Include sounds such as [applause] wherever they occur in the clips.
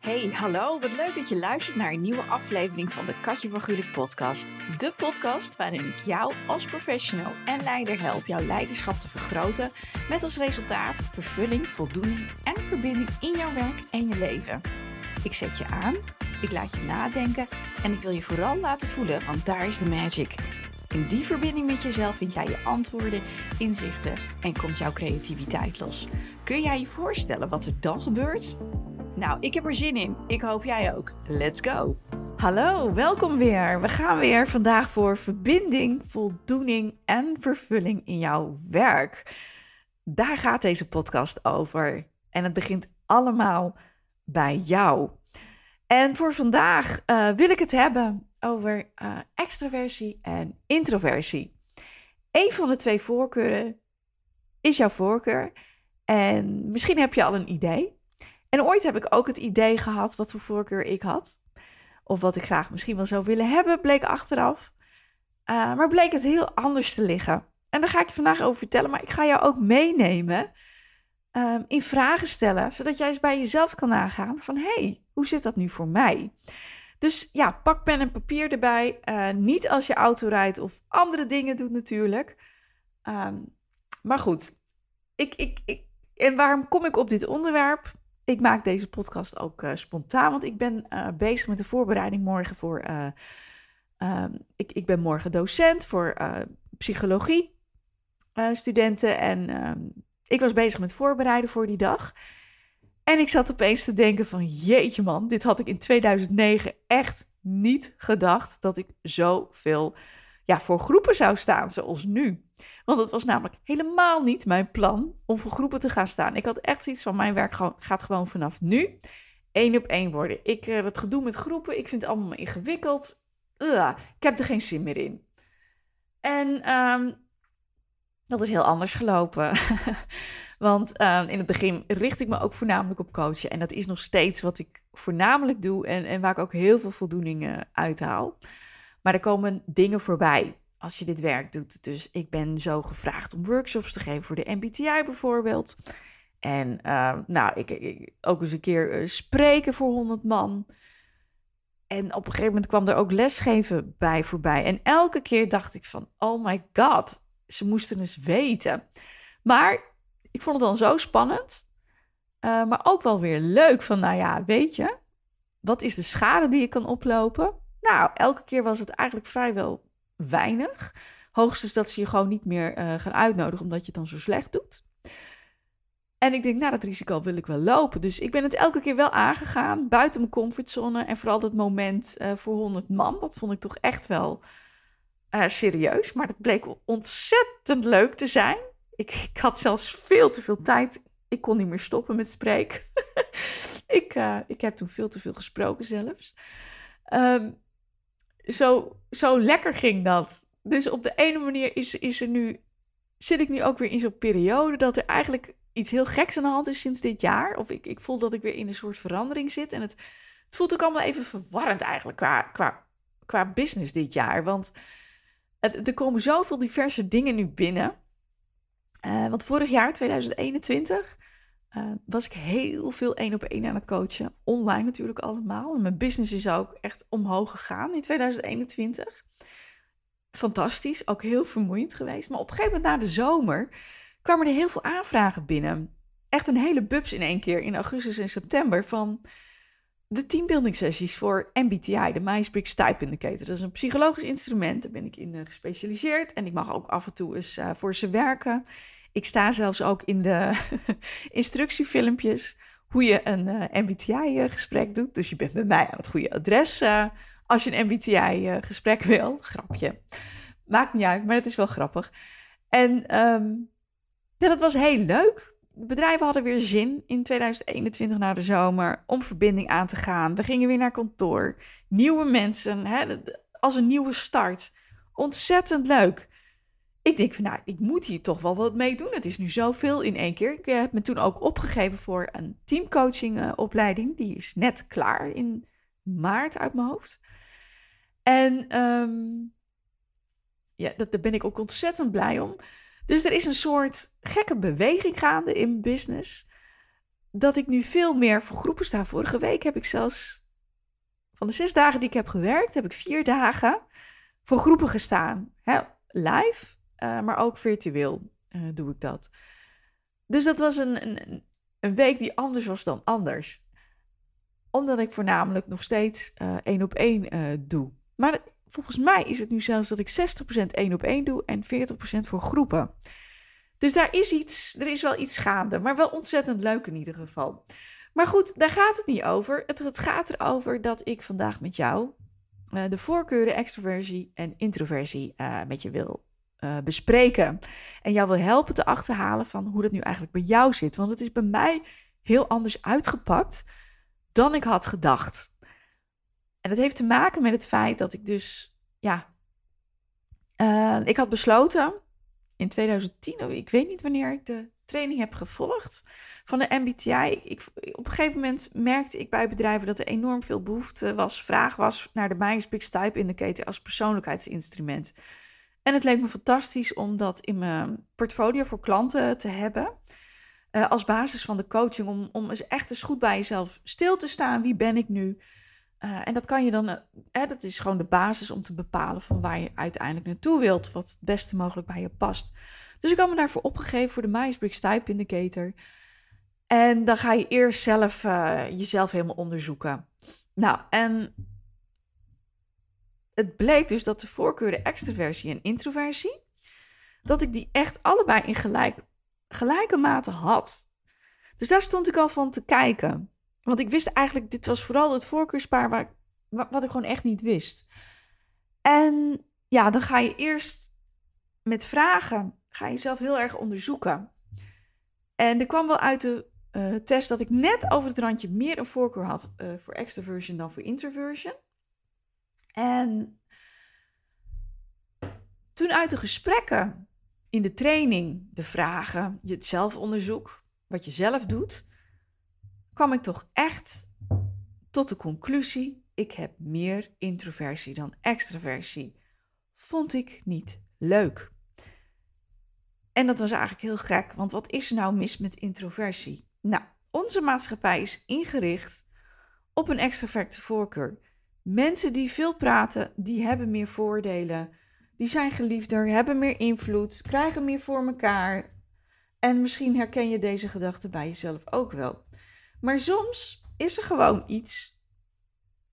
Hey, hallo. Wat leuk dat je luistert naar een nieuwe aflevering van de Katje van Gulik podcast. De podcast waarin ik jou als professional en leider help jouw leiderschap te vergroten met als resultaat vervulling, voldoening en verbinding in jouw werk en je leven. Ik zet je aan, ik laat je nadenken en ik wil je vooral laten voelen, want daar is de magic. In die verbinding met jezelf vind jij je antwoorden, inzichten en komt jouw creativiteit los. Kun jij je voorstellen wat er dan gebeurt? Nou, ik heb er zin in. Ik hoop jij ook. Let's go! Hallo, welkom weer. We gaan weer vandaag voor verbinding, voldoening en vervulling in jouw werk. Daar gaat deze podcast over. En het begint allemaal bij jou. En voor vandaag uh, wil ik het hebben over uh, extraversie en introversie. Een van de twee voorkeuren is jouw voorkeur. En misschien heb je al een idee. En ooit heb ik ook het idee gehad wat voor voorkeur ik had. Of wat ik graag misschien wel zou willen hebben, bleek achteraf. Uh, maar bleek het heel anders te liggen. En daar ga ik je vandaag over vertellen. Maar ik ga jou ook meenemen um, in vragen stellen. Zodat jij eens bij jezelf kan nagaan van... hé, hey, hoe zit dat nu voor mij? Dus ja, pak pen en papier erbij. Uh, niet als je auto rijdt of andere dingen doet natuurlijk. Um, maar goed, ik, ik, ik, en waarom kom ik op dit onderwerp? Ik maak deze podcast ook uh, spontaan, want ik ben uh, bezig met de voorbereiding morgen voor. Uh, ik, ik ben morgen docent voor psychologie studenten en um, ik was bezig met voorbereiden voor die dag. En ik zat opeens te denken van jeetje man, dit had ik in 2009 echt niet gedacht dat ik zoveel ja, voor groepen zou staan zoals nu. Want het was namelijk helemaal niet mijn plan om voor groepen te gaan staan. Ik had echt zoiets van: mijn werk gaat gewoon vanaf nu één op één worden. Ik, uh, het gedoe met groepen, ik vind het allemaal ingewikkeld. Ik heb er geen zin meer in. En um, dat is heel anders gelopen. [laughs] Want um, in het begin richt ik me ook voornamelijk op coachen. En dat is nog steeds wat ik voornamelijk doe en, en waar ik ook heel veel voldoening uit haal. Maar er komen dingen voorbij als je dit werk doet. Dus ik ben zo gevraagd om workshops te geven voor de MBTI bijvoorbeeld. En uh, nou, ik, ook eens een keer uh, spreken voor 100 man. En op een gegeven moment kwam er ook lesgeven bij voorbij. En elke keer dacht ik van, oh my god, ze moesten eens weten. Maar ik vond het dan zo spannend. Uh, maar ook wel weer leuk van, nou ja, weet je, wat is de schade die je kan oplopen? Nou, elke keer was het eigenlijk vrijwel weinig. Hoogstens dat ze je gewoon niet meer uh, gaan uitnodigen omdat je het dan zo slecht doet. En ik denk, nou, dat risico wil ik wel lopen. Dus ik ben het elke keer wel aangegaan, buiten mijn comfortzone. En vooral dat moment uh, voor 100 man, dat vond ik toch echt wel uh, serieus. Maar dat bleek ontzettend leuk te zijn. Ik, ik, had zelfs veel te veel tijd. Ik kon niet meer stoppen met spreken. [laughs] ik, ik heb toen veel te veel gesproken zelfs. Um, zo, zo lekker ging dat. Dus op de ene manier is, is er nu, zit ik nu ook weer in zo'n periode dat er eigenlijk iets heel geks aan de hand is sinds dit jaar. Of ik, ik voel dat ik weer in een soort verandering zit. En het, het voelt ook allemaal even verwarrend eigenlijk qua, qua, qua business dit jaar. Want er komen zoveel diverse dingen nu binnen. Uh, want vorig jaar, 2021, uh, was ik heel veel één op één aan het coachen. Online natuurlijk allemaal. En mijn business is ook echt omhoog gegaan in 2021. Fantastisch, ook heel vermoeiend geweest. Maar op een gegeven moment na de zomer kwamen er heel veel aanvragen binnen. Echt een hele bubs in één keer in augustus en september van de teambuilding sessies voor MBTI, de Myers-Briggs Type Indicator. Dat is een psychologisch instrument, daar ben ik in gespecialiseerd. En ik mag ook af en toe eens uh, voor ze werken. Ik sta zelfs ook in de [laughs] instructiefilmpjes hoe je een eh, MBTI-gesprek doet. Dus je bent bij mij aan het goede adres uh, als je een MBTI-gesprek wil. Grapje. Maakt niet uit, maar het is wel grappig. En um, ja, dat was heel leuk. Bedrijven hadden weer zin in 2021 na de zomer om verbinding aan te gaan. We gingen weer naar kantoor. Nieuwe mensen, hè, als een nieuwe start. Ontzettend leuk ik denk van, nou, ik moet hier toch wel wat mee doen. Het is nu zoveel in één keer. Ik eh, heb me toen ook opgegeven voor een teamcoaching uh, opleiding. Die is net klaar in maart uit mijn hoofd. En um, ja, dat, daar ben ik ook ontzettend blij om. Dus er is een soort gekke beweging gaande in business. dat ik nu veel meer voor groepen sta. Vorige week heb ik zelfs van de zes dagen die ik heb gewerkt, heb ik vier dagen voor groepen gestaan. Hè, live, uh, maar ook virtueel uh, doe ik dat. Dus dat was een, een, een, week die anders was dan anders. Omdat ik voornamelijk nog steeds uh, één op één doe. Maar volgens mij is het nu zelfs dat ik 60% één op één doe en 40% voor groepen. Dus daar is iets, er is wel iets gaande, maar wel ontzettend leuk in ieder geval. Maar goed, daar gaat het niet over. Het, het gaat erover dat ik vandaag met jou uh, de voorkeuren extroversie en introversie met je wil uh, bespreken. En jou wil helpen te achterhalen van hoe dat nu eigenlijk bij jou zit. Want het is bij mij heel anders uitgepakt dan ik had gedacht. En dat heeft te maken met het feit dat ik dus, ja, ik had besloten in 2010, ik weet niet wanneer ik de training heb gevolgd van de MBTI. Ik, op een gegeven moment merkte ik bij bedrijven dat er enorm veel behoefte was, vraag was naar de Myers-Briggs Type Indicator als persoonlijkheidsinstrument. En het leek me fantastisch om dat in mijn portfolio voor klanten te hebben. Uh, als basis van de coaching, om, om eens echt eens goed bij jezelf stil te staan. Wie ben ik nu? Uh, en dat kan je dan, uh, dat is gewoon de basis om te bepalen van waar je uiteindelijk naartoe wilt, wat het beste mogelijk bij je past. Dus ik had me daarvoor opgegeven voor de Myers-Briggs Type Indicator. En dan ga je eerst zelf jezelf helemaal onderzoeken. Nou, en het bleek dus dat de voorkeuren extraversie en introversie, dat ik die echt allebei in gelijk, gelijke mate had. Dus daar stond ik al van te kijken. Want ik wist eigenlijk, dit was vooral het voorkeurspaar waar, wat ik gewoon echt niet wist. En ja, dan ga je eerst met vragen, ga je zelf heel erg onderzoeken. En er kwam wel uit de uh, test dat ik net over het randje meer een voorkeur had uh, voor extroversion dan voor introversion. En toen uit de gesprekken in de training, de vragen, je zelfonderzoek, wat je zelf doet, kwam ik toch echt tot de conclusie: ik heb meer introversie dan extraversie. Vond ik niet leuk. En dat was eigenlijk heel gek, want wat is er nou mis met introversie? Nou, onze maatschappij is ingericht op een extraverte voorkeur. Mensen die veel praten, die hebben meer voordelen, die zijn geliefder, hebben meer invloed, krijgen meer voor elkaar. En misschien herken je deze gedachte bij jezelf ook wel. Maar soms is er gewoon iets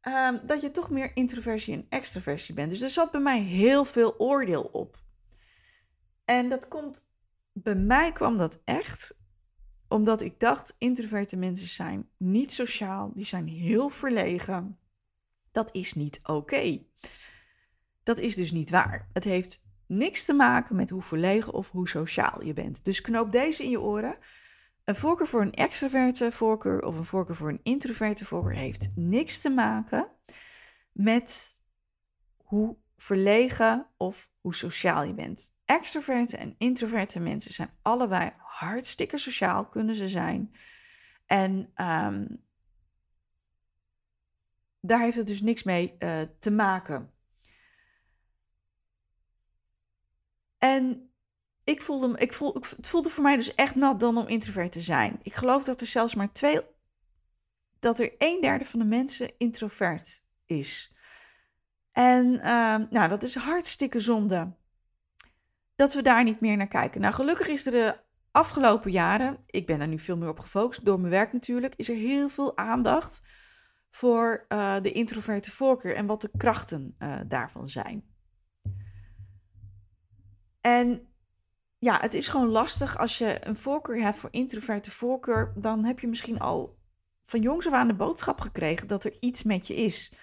um, dat je toch meer introversie en extraversie bent. Dus er zat bij mij heel veel oordeel op. En dat komt, bij mij kwam dat echt omdat ik dacht, introverte mensen zijn niet sociaal, die zijn heel verlegen. Dat is niet oké. Dat is dus niet waar. Het heeft niks te maken met hoe verlegen of hoe sociaal je bent. Dus knoop deze in je oren. Een voorkeur voor een extraverte voorkeur of een voorkeur voor een introverte voorkeur heeft niks te maken met hoe verlegen of hoe sociaal je bent. Extroverte en introverte mensen zijn allebei hartstikke sociaal, kunnen ze zijn. En um, daar heeft het dus niks mee uh, te maken. En ik voelde, ik voel, het voelde voor mij dus echt nat dan om introvert te zijn. Ik geloof dat er zelfs maar twee, dat er een derde van de mensen introvert is. En uh, nou, dat is hartstikke zonde dat we daar niet meer naar kijken. Nou, gelukkig is er de afgelopen jaren, ik ben daar nu veel meer op gefocust, door mijn werk natuurlijk, is er heel veel aandacht voor uh, de introverte voorkeur en wat de krachten uh, daarvan zijn. En ja, het is gewoon lastig als je een voorkeur hebt voor introverte voorkeur. Dan heb je misschien al van jongs af aan de boodschap gekregen dat er iets met je is.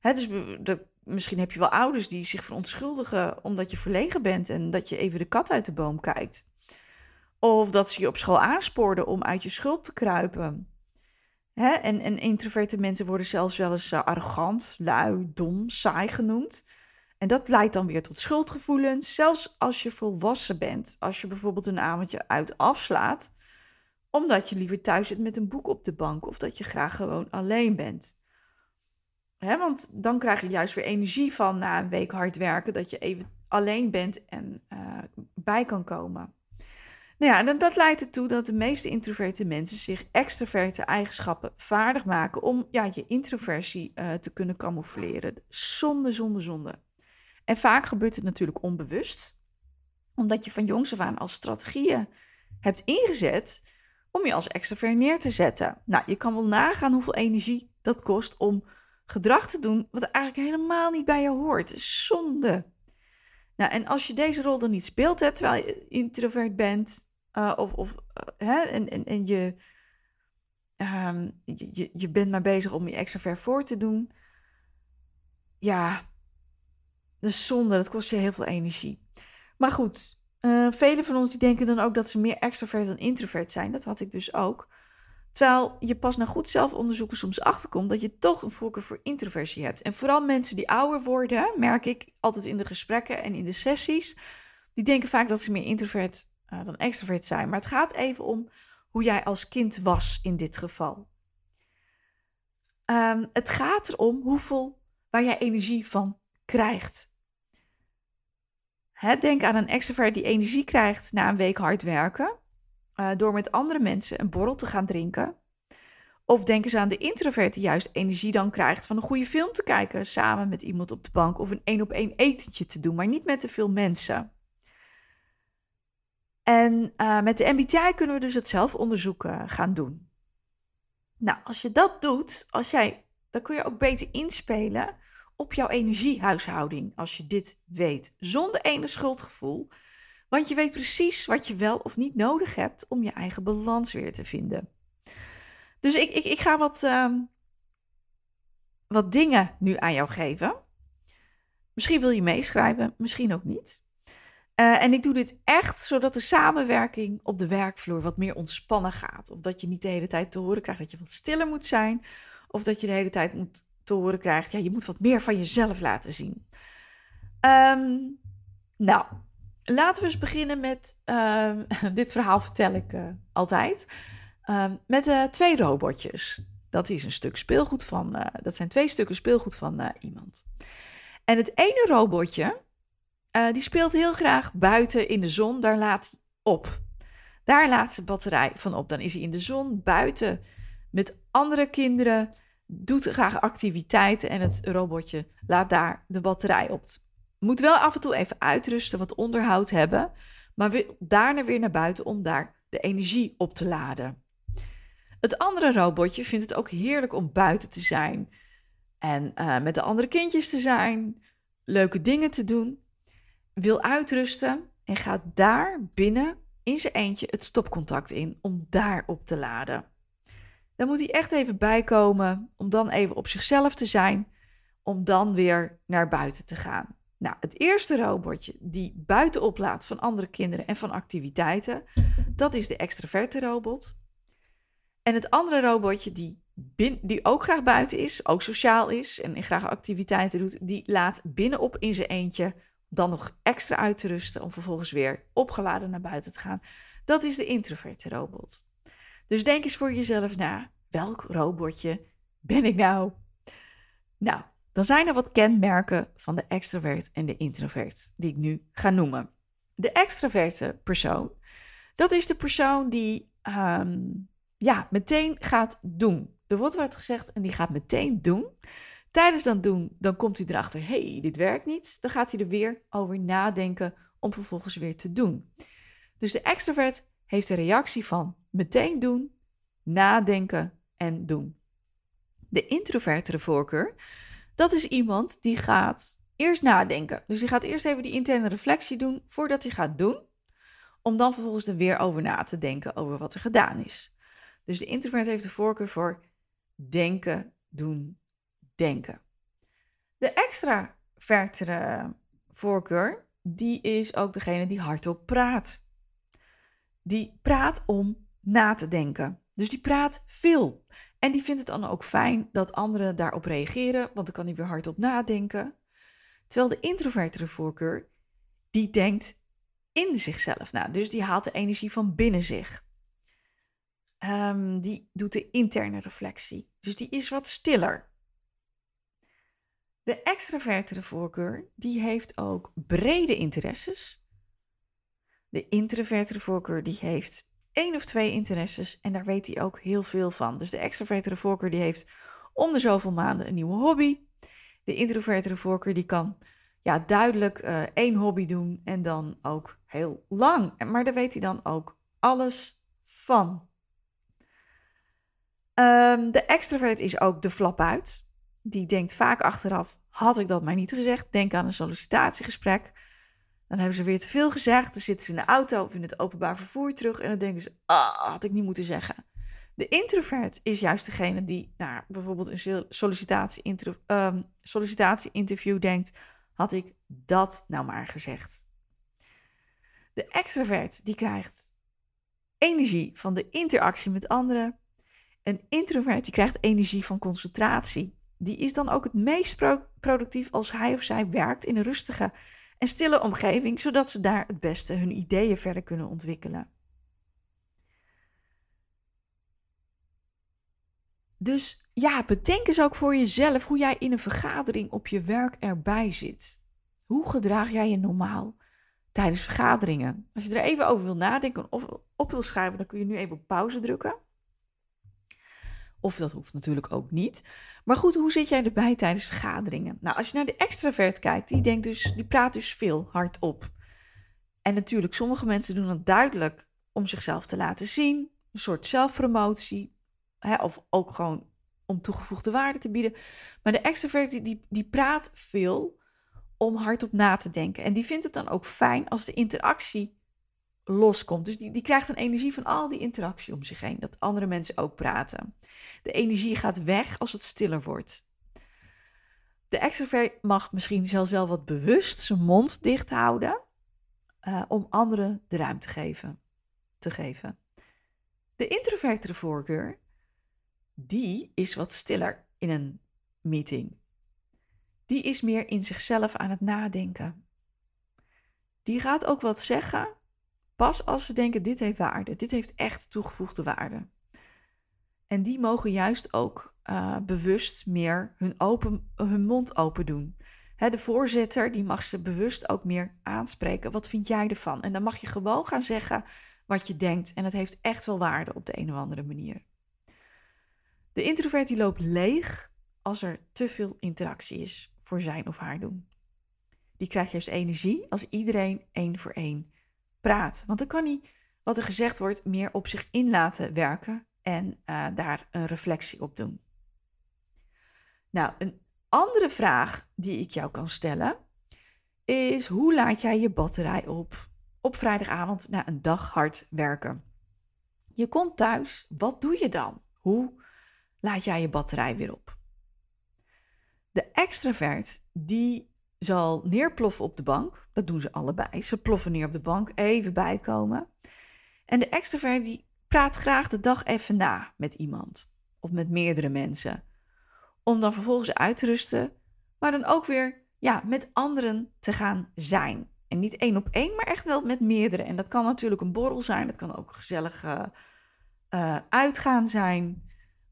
Hè, dus de, misschien heb je wel ouders die zich verontschuldigen omdat je verlegen bent en dat je even de kat uit de boom kijkt. Of dat ze je op school aanspoorden om uit je schuld te kruipen. Hè? En, en introverte mensen worden zelfs wel eens uh, arrogant, lui, dom, saai genoemd. En dat leidt dan weer tot schuldgevoelens, zelfs als je volwassen bent. Als je bijvoorbeeld een avondje uit afslaat, omdat je liever thuis zit met een boek op de bank of dat je graag gewoon alleen bent. Hè, want dan krijg je juist weer energie van na een week hard werken, dat je even alleen bent en uh, bij kan komen. Nou ja, en dat leidt ertoe dat de meeste introverte mensen zich extraverte eigenschappen vaardig maken om ja, je introversie uh, te kunnen camoufleren. Zonde, zonde, zonde. En vaak gebeurt het natuurlijk onbewust, omdat je van jongs af aan als strategieën hebt ingezet om je als extravert neer te zetten. Nou, je kan wel nagaan hoeveel energie dat kost om gedrag te doen wat eigenlijk helemaal niet bij je hoort. Zonde. Nou, en als je deze rol dan niet speelt, hè, terwijl je introvert bent, uh, of, of uh, hè, en, en, en je, um, je, je bent maar bezig om je extravert voor te doen, ja, dat is zonde, dat kost je heel veel energie. Maar goed, uh, velen van ons die denken dan ook dat ze meer extravert dan introvert zijn. Dat had ik dus ook. Terwijl je pas na goed zelfonderzoeken soms achterkomt dat je toch een voorkeur voor introversie hebt. En vooral mensen die ouder worden, merk ik altijd in de gesprekken en in de sessies, die denken vaak dat ze meer introvert uh, dan extrovert zijn. Maar het gaat even om hoe jij als kind was in dit geval. Um, het gaat erom hoeveel waar jij energie van krijgt. Denk aan een extrovert die energie krijgt na een week hard werken. Uh, door met andere mensen een borrel te gaan drinken. Of denk eens aan de introvert die juist energie dan krijgt van een goede film te kijken. Samen met iemand op de bank of een één op één etentje te doen, maar niet met te veel mensen. En uh, met de MBTI kunnen we dus het zelfonderzoek uh, gaan doen. Nou, als je dat doet, als jij, dan kun je ook beter inspelen op jouw energiehuishouding als je dit weet, zonder ene schuldgevoel. Want je weet precies wat je wel of niet nodig hebt om je eigen balans weer te vinden. Dus ik, ik, ik ga wat, uh, wat dingen nu aan jou geven. Misschien wil je meeschrijven, misschien ook niet. Uh, en ik doe dit echt zodat de samenwerking op de werkvloer wat meer ontspannen gaat. Of dat je niet de hele tijd te horen krijgt dat je wat stiller moet zijn. Of dat je de hele tijd moet te horen krijgt, ja, je moet wat meer van jezelf laten zien. Um, nou, laten we eens beginnen met, um, [laughs] dit verhaal vertel ik uh, altijd, um, met uh, twee robotjes. Dat is een stuk speelgoed van, uh, dat zijn twee stukken speelgoed van iemand. En het ene robotje, die speelt heel graag buiten in de zon, daar laat hij op. Daar laat ze batterij van op. Dan is hij in de zon, buiten, met andere kinderen doet graag activiteiten en het robotje laat daar de batterij op. Moet wel af en toe even uitrusten, wat onderhoud hebben, maar wil daarna weer naar buiten om daar de energie op te laden. Het andere robotje vindt het ook heerlijk om buiten te zijn en uh, met de andere kindjes te zijn, leuke dingen te doen, wil uitrusten en gaat daar binnen in zijn eentje het stopcontact in om daar op te laden. Dan moet hij echt even bijkomen om dan even op zichzelf te zijn, om dan weer naar buiten te gaan. Nou, het eerste robotje die buiten oplaat van andere kinderen en van activiteiten, dat is de extraverte robot. En het andere robotje die, die ook graag buiten is, ook sociaal is en graag activiteiten doet, die laat binnenop in zijn eentje dan nog extra uit te rusten om vervolgens weer opgeladen naar buiten te gaan. Dat is de introverte robot. Dus denk eens voor jezelf na. Welk robotje ben ik nou? Nou, dan zijn er wat kenmerken van de extrovert en de introvert die ik nu ga noemen. De extraverte persoon, dat is de persoon die um, ja, meteen gaat doen. Er wordt wat gezegd en die gaat meteen doen. Tijdens dat doen, dan komt hij erachter, hey, dit werkt niet. Dan gaat hij er weer over nadenken om vervolgens weer te doen. Dus de extrovert heeft de reactie van meteen doen, nadenken en doen. De introvertere voorkeur, dat is iemand die gaat eerst nadenken. Dus die gaat eerst even die interne reflectie doen voordat hij gaat doen, om dan vervolgens er weer over na te denken over wat er gedaan is. Dus de introvert heeft de voorkeur voor denken, doen, denken. De extravertere voorkeur, die is ook degene die hardop praat. Die praat om na te denken. Dus die praat veel. En die vindt het dan ook fijn dat anderen daarop reageren, want dan kan hij weer hardop nadenken. Terwijl de introvertere voorkeur, die denkt in zichzelf na. Dus die haalt de energie van binnen zich. Um, die doet de interne reflectie. Dus die is wat stiller. De extravertere voorkeur, die heeft ook brede interesses. De introvertere voorkeur die heeft één of twee interesses en daar weet hij ook heel veel van. Dus de extrovertere voorkeur die heeft om de zoveel maanden een nieuwe hobby. De introvertere voorkeur die kan ja, duidelijk uh, één hobby doen en dan ook heel lang. Maar daar weet hij dan ook alles van. Um, de extrovert is ook de flap uit. Die denkt vaak achteraf, had ik dat maar niet gezegd? Denk aan een sollicitatiegesprek. Dan hebben ze weer te veel gezegd. Dan zitten ze in de auto of in het openbaar vervoer terug. En dan denken ze, ah, had ik niet moeten zeggen. De introvert is juist degene die nou, bijvoorbeeld een sollicitatie-interview um, sollicitatie denkt: had ik dat nou maar gezegd? De extrovert die krijgt energie van de interactie met anderen. Een introvert die krijgt energie van concentratie. Die is dan ook het meest productief als hij of zij werkt in een rustige en stille omgeving, zodat ze daar het beste hun ideeën verder kunnen ontwikkelen. Dus ja, bedenk eens ook voor jezelf hoe jij in een vergadering op je werk erbij zit. Hoe gedraag jij je normaal tijdens vergaderingen? Als je er even over wil nadenken of op wil schrijven, dan kun je nu even op pauze drukken. Of dat hoeft natuurlijk ook niet. Maar goed, hoe zit jij erbij tijdens vergaderingen? Nou, als je naar de extravert kijkt, die, denkt dus, die praat dus veel hardop. En natuurlijk, sommige mensen doen dat duidelijk om zichzelf te laten zien. Een soort zelfpromotie. Hè, of ook gewoon om toegevoegde waarde te bieden. Maar de extravert die, die, die praat veel om hardop na te denken. En die vindt het dan ook fijn als de interactie loskomt. Dus die, die krijgt een energie van al die interactie om zich heen. Dat andere mensen ook praten. De energie gaat weg als het stiller wordt. De extrovert mag misschien zelfs wel wat bewust zijn mond dicht houden. Uh, om anderen de ruimte geven, te geven. De introvertere voorkeur, die is wat stiller in een meeting. Die is meer in zichzelf aan het nadenken. Die gaat ook wat zeggen Pas als ze denken, dit heeft waarde, dit heeft echt toegevoegde waarde. En die mogen juist ook uh, bewust meer hun, open, hun mond open doen. Hè, de voorzitter die mag ze bewust ook meer aanspreken. Wat vind jij ervan? En dan mag je gewoon gaan zeggen wat je denkt. En het heeft echt wel waarde op de een of andere manier. De introvert die loopt leeg als er te veel interactie is voor zijn of haar doen. Die krijgt juist energie als iedereen één voor één praat. Want dan kan hij, wat er gezegd wordt, meer op zich in laten werken en uh, daar een reflectie op doen. Nou, een andere vraag die ik jou kan stellen is: hoe laat jij je batterij op op vrijdagavond na een dag hard werken? Je komt thuis, wat doe je dan? Hoe laat jij je batterij weer op? De extravert die zal neerploffen op de bank. Dat doen ze allebei. Ze ploffen neer op de bank, even bijkomen. En de extrovert die praat graag de dag even na met iemand of met meerdere mensen. Om dan vervolgens uit te rusten, maar dan ook weer ja, met anderen te gaan zijn. En niet één op één, maar echt wel met meerdere. En dat kan natuurlijk een borrel zijn, dat kan ook gezellig uh, uitgaan zijn.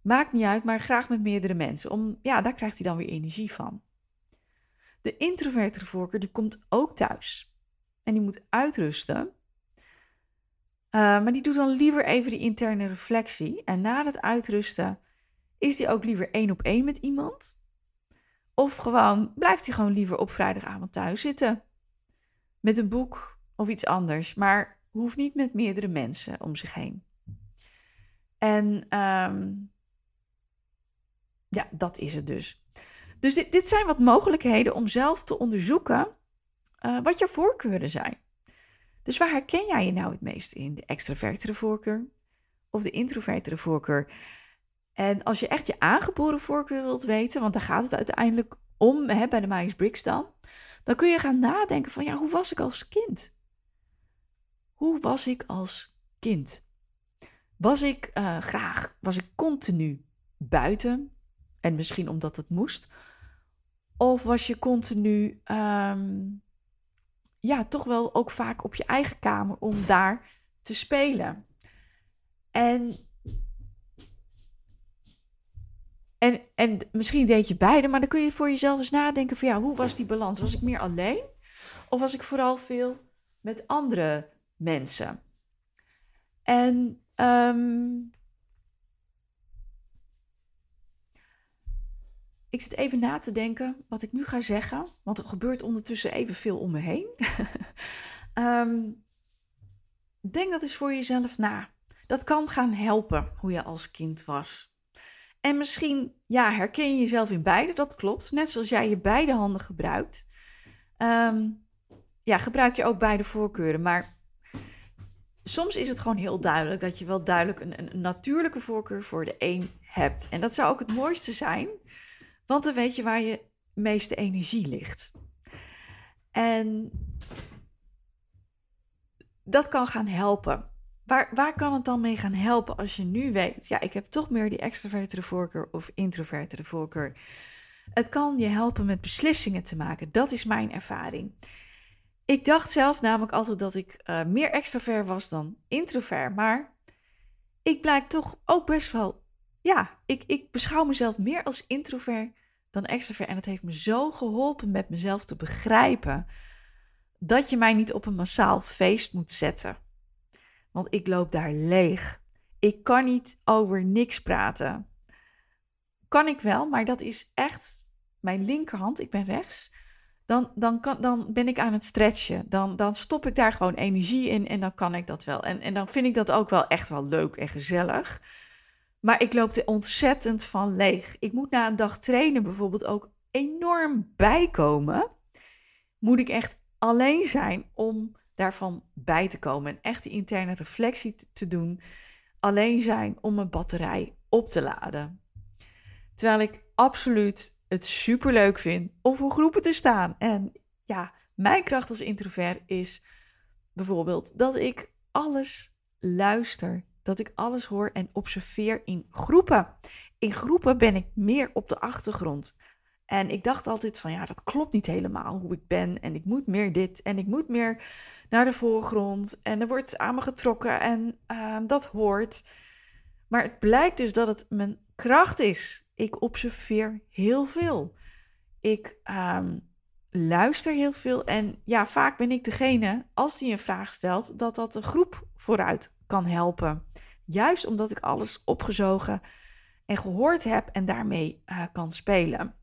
Maakt niet uit, maar graag met meerdere mensen. Om, ja, daar krijgt hij dan weer energie van. De introverte voorkeur die komt ook thuis. En die moet uitrusten. Uh, maar die doet dan liever even die interne reflectie. En na het uitrusten is die ook liever één op één met iemand. Of gewoon blijft hij gewoon liever op vrijdagavond thuis zitten. Met een boek of iets anders. Maar hoeft niet met meerdere mensen om zich heen. En um, ja, dat is het dus. Dus dit, dit zijn wat mogelijkheden om zelf te onderzoeken uh, wat jouw voorkeuren zijn. Dus waar herken jij je nou het meest in? De extravertere voorkeur of de introvertere voorkeur? En als je echt je aangeboren voorkeur wilt weten, want daar gaat het uiteindelijk om hè, bij de Myers-Briggs dan, dan kun je gaan nadenken van ja, hoe was ik als kind? Hoe was ik als kind? Was ik uh, graag, was ik continu buiten? En misschien omdat het moest. Of was je continu, ehm, ja, toch wel ook vaak op je eigen kamer om daar te spelen? En, en, en misschien deed je beide, maar dan kun je voor jezelf eens nadenken van ja, hoe was die balans? Was ik meer alleen? Of was ik vooral veel met andere mensen. En ehm, ik zit even na te denken wat ik nu ga zeggen, want er gebeurt ondertussen even veel om me heen. um, [laughs] denk dat eens voor jezelf na. Dat kan gaan helpen hoe je als kind was. En misschien ja, herken je jezelf in beide, dat klopt. Net zoals jij je beide handen gebruikt. Ehm, ja, gebruik je ook beide voorkeuren. Maar soms is het gewoon heel duidelijk dat je wel duidelijk een, een natuurlijke voorkeur voor de een hebt. En dat zou ook het mooiste zijn, want dan weet je waar je meeste energie ligt. En dat kan gaan helpen. Waar, waar kan het dan mee gaan helpen als je nu weet, ja, ik heb toch meer die extrovertere voorkeur of introvertere voorkeur? Het kan je helpen met beslissingen te maken. Dat is mijn ervaring. Ik dacht zelf namelijk altijd dat ik uh, meer extrovert was dan introvert. Maar ik blijk toch ook best wel. Ja, ik, ik beschouw mezelf meer als introvert dan extrovert. En het heeft me zo geholpen met mezelf te begrijpen dat je mij niet op een massaal feest moet zetten. Want ik loop daar leeg. Ik kan niet over niks praten. Kan ik wel, maar dat is echt mijn linkerhand. Ik ben rechts. Dan, dan, kan, dan ben ik aan het stretchen. Dan, dan stop ik daar gewoon energie in en dan kan ik dat wel. En, en dan vind ik dat ook wel echt wel leuk en gezellig. Maar ik loop er ontzettend van leeg. Ik moet na een dag trainen bijvoorbeeld ook enorm bijkomen. Moet ik echt alleen zijn om daarvan bij te komen. En echt die interne reflectie te doen. Alleen zijn om mijn batterij op te laden. Terwijl ik absoluut het super leuk vind om voor groepen te staan. En ja, mijn kracht als introvert is bijvoorbeeld dat ik alles luister. Dat ik alles hoor en observeer in groepen. In groepen ben ik meer op de achtergrond. En ik dacht altijd van ja, dat klopt niet helemaal hoe ik ben. En ik moet meer dit en ik moet meer naar de voorgrond. En er wordt aan me getrokken en ehm, dat hoort. Maar het blijkt dus dat het mijn kracht is. Ik observeer heel veel. Ik ehm, luister heel veel. En ja, vaak ben ik degene, als die een vraag stelt, dat dat de groep vooruit kan helpen. Juist omdat ik alles opgezogen en gehoord heb en daarmee uh, kan spelen.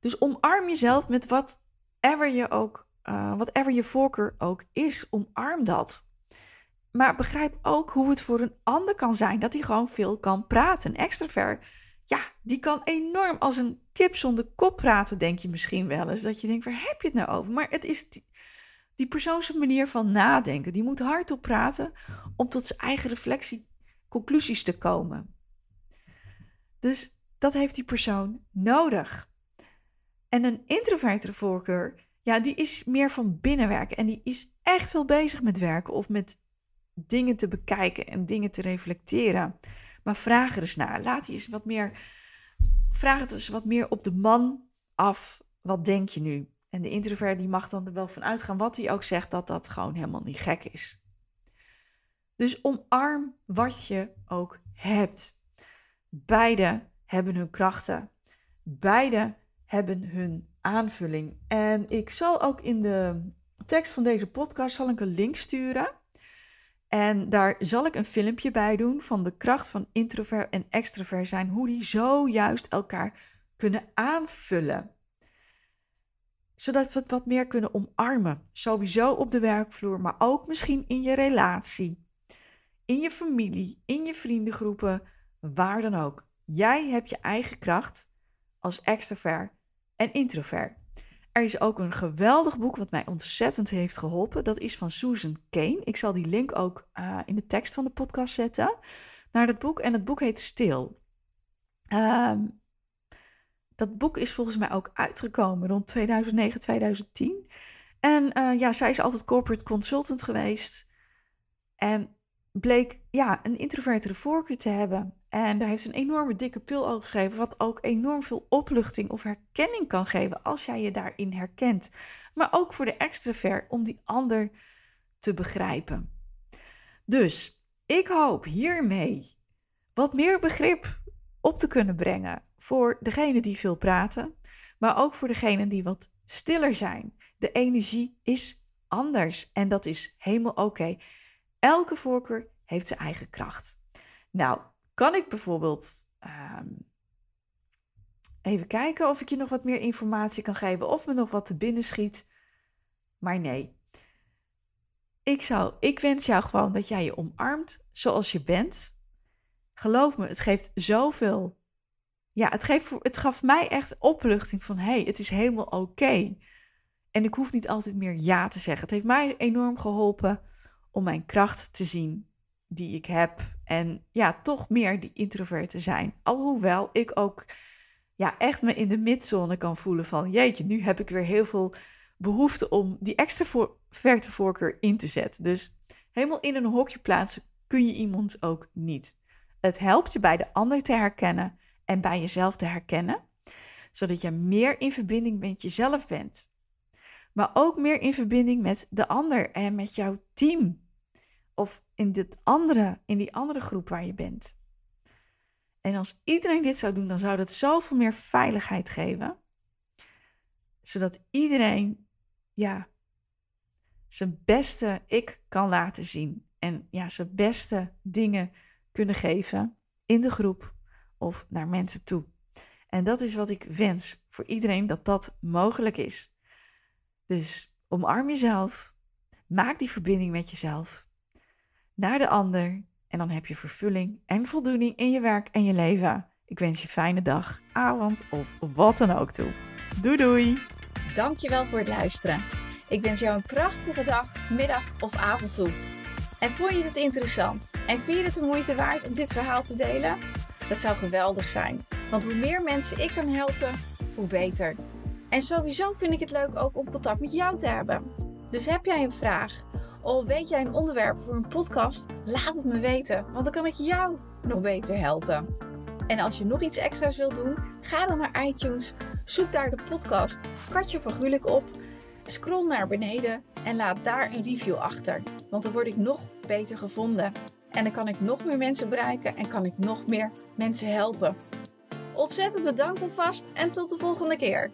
Dus omarm jezelf met whatever je ook, uh, whatever je voorkeur ook is, omarm dat. Maar begrijp ook hoe het voor een ander kan zijn dat hij gewoon veel kan praten. Een extravert, ja, die kan enorm als een kip zonder kop praten, denk je misschien wel eens. Dat je denkt, waar heb je het nou over? Maar het is die, die persoonlijke manier van nadenken. Die moet hardop praten om tot zijn eigen reflectie conclusies te komen. Dus dat heeft die persoon nodig. En een introvertere voorkeur, ja, die is meer van binnenwerken. En die is echt wel bezig met werken of met dingen te bekijken en dingen te reflecteren. Maar vraag er eens naar. Laat je eens wat meer. Vraag het eens wat meer op de man af. Wat denk je nu? En de introvert die mag dan er wel van uitgaan wat hij ook zegt, dat dat gewoon helemaal niet gek is. Dus omarm wat je ook hebt. Beide hebben hun krachten. Beide hebben hun aanvulling. En ik zal ook in de tekst van deze podcast zal ik een link sturen. En daar zal ik een filmpje bij doen van de kracht van introvert en extrovert zijn. Hoe die zojuist elkaar kunnen aanvullen. Zodat we het wat meer kunnen omarmen. Sowieso op de werkvloer, maar ook misschien in je relatie. In je familie, in je vriendengroepen, waar dan ook. Jij hebt je eigen kracht als extrovert en introvert. Er is ook een geweldig boek wat mij ontzettend heeft geholpen. Dat is van Susan Kane. Ik zal die link ook uh, in de tekst van de podcast zetten naar dat boek. En het boek heet Stil. Um, dat boek is volgens mij ook uitgekomen rond 2009, 2010. En uh, ja, zij is altijd corporate consultant geweest. En bleek ja, een introvertere voorkeur te hebben. En daar heeft ze een enorme dikke pil over geschreven, wat ook enorm veel opluchting of herkenning kan geven als jij je daarin herkent. Maar ook voor de extravert om die ander te begrijpen. Dus ik hoop hiermee wat meer begrip op te kunnen brengen voor degenen die veel praten, maar ook voor degenen die wat stiller zijn. De energie is anders. En dat is helemaal oké. Elke voorkeur heeft zijn eigen kracht. Nou, kan ik bijvoorbeeld ehm, even kijken of ik je nog wat meer informatie kan geven of me nog wat te binnen schiet. Maar nee. Ik, zou, ik wens jou gewoon dat jij je omarmt zoals je bent. Geloof me, het geeft zoveel. Ja, het, geeft, het gaf mij echt opluchting van hé, hey, het is helemaal oké. En ik hoef niet altijd meer ja te zeggen. Het heeft mij enorm geholpen om mijn kracht te zien die ik heb. En ja, toch meer die introvert te zijn. Alhoewel ik ook ja, echt me in de midzone kan voelen van... jeetje, nu heb ik weer heel veel behoefte om die extraverte voorkeur in te zetten. Dus helemaal in een hokje plaatsen kun je iemand ook niet. Het helpt je bij de ander te herkennen en bij jezelf te herkennen, zodat je meer in verbinding met jezelf bent. Maar ook meer in verbinding met de ander en met jouw team. Of in, dit andere, in die andere groep waar je bent. En als iedereen dit zou doen, dan zou dat zoveel meer veiligheid geven. Zodat iedereen, ja, zijn beste ik kan laten zien. En ja, zijn beste dingen kunnen geven in de groep of naar mensen toe. En dat is wat ik wens voor iedereen dat dat mogelijk is. Dus omarm jezelf, maak die verbinding met jezelf naar de ander en dan heb je vervulling en voldoening in je werk en je leven. Ik wens je fijne dag, avond of wat dan ook toe. Doei doei! Dankjewel voor het luisteren. Ik wens jou een prachtige dag, middag of avond toe. En vond je het interessant? En vind je het de moeite waard om dit verhaal te delen? Dat zou geweldig zijn. Want hoe meer mensen ik kan helpen, hoe beter. En sowieso vind ik het leuk ook om contact met jou te hebben. Dus heb jij een vraag? Of weet jij een onderwerp voor een podcast? Laat het me weten, want dan kan ik jou nog beter helpen. En als je nog iets extra's wilt doen, ga dan naar iTunes, zoek daar de podcast Katje van Gulik op, scroll naar beneden en laat daar een review achter. Want dan word ik nog beter gevonden. En dan kan ik nog meer mensen bereiken en kan ik nog meer mensen helpen. Ontzettend bedankt alvast en tot de volgende keer.